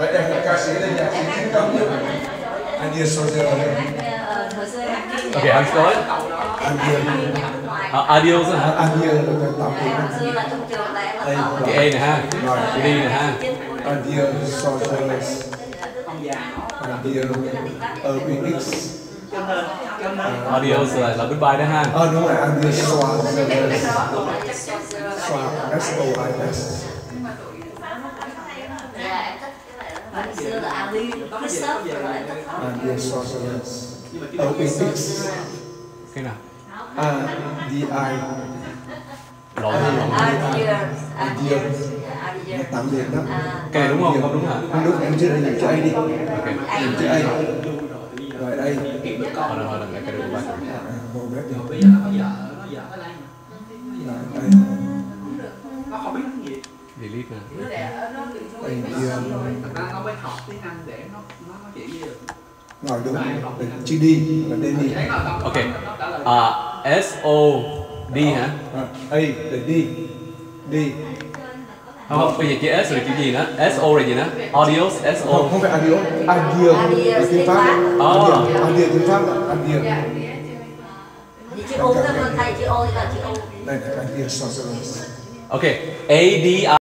Vậy em là ca sĩ đây nhạc sĩ thành công nhất. Idea Social. Ok, anh nói. Idea. À, adios hả? Là cái Đây, E này ha. Cái D này ha. Idea Socialist. Idea Urbanix. Adios là, là goodbye đó ha. Ờ đúng rồi, Idea Socialist. S-O-I-S. Xưa là Ali, Christoph rồi Idea Socialist. Urbanix. Cái nào? Ha, lộn. Adios, Idea. Adios, Nó tạm biệt đó. À, Cái này đúng không? Không đúng hả? Không đúng, em chưa là dùng chữ A đi. Ok. Dùng chữ A. Rồi đây. Lần, hồi lần, cái này goodbye. À, một mét đi. bây giờ nó có vợ nó mà Rồi, đây. nó không biết gì Delete nè. Kia. thật ra nó mới học tiếng Anh để nó nó chuyện với được Rồi đúng. Đây, chữ D là nó là Ok. À, S O D hả? À, A là D. D. Không, không, bây giờ chữ S là chữ gì nữa? S O là gì nữa? Audios S O. Không, không phải adios. Adia là tiếng Pháp. Ờ. Adia, Adia tiếng Pháp là Adia. Thì chữ U đó, thầy chữ O là chữ U Đây là Adia Socialist. Ok. A D